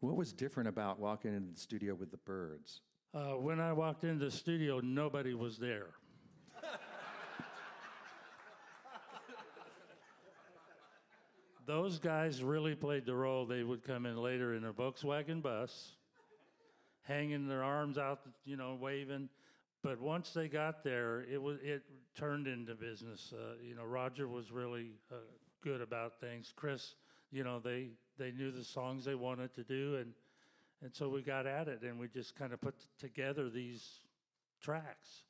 What was different about walking into the studio with the Byrds? Uh, when I walked into the studio, nobody was there. Those guys really played the role. They would come in later in a Volkswagen bus, hanging their arms out, you know, waving. But once they got there, it was it turned into business. Uh, you know, Roger was really uh, good about things. Chris, you know, they they knew the songs they wanted to do, and and so we got at it, and we just kind of put together these tracks.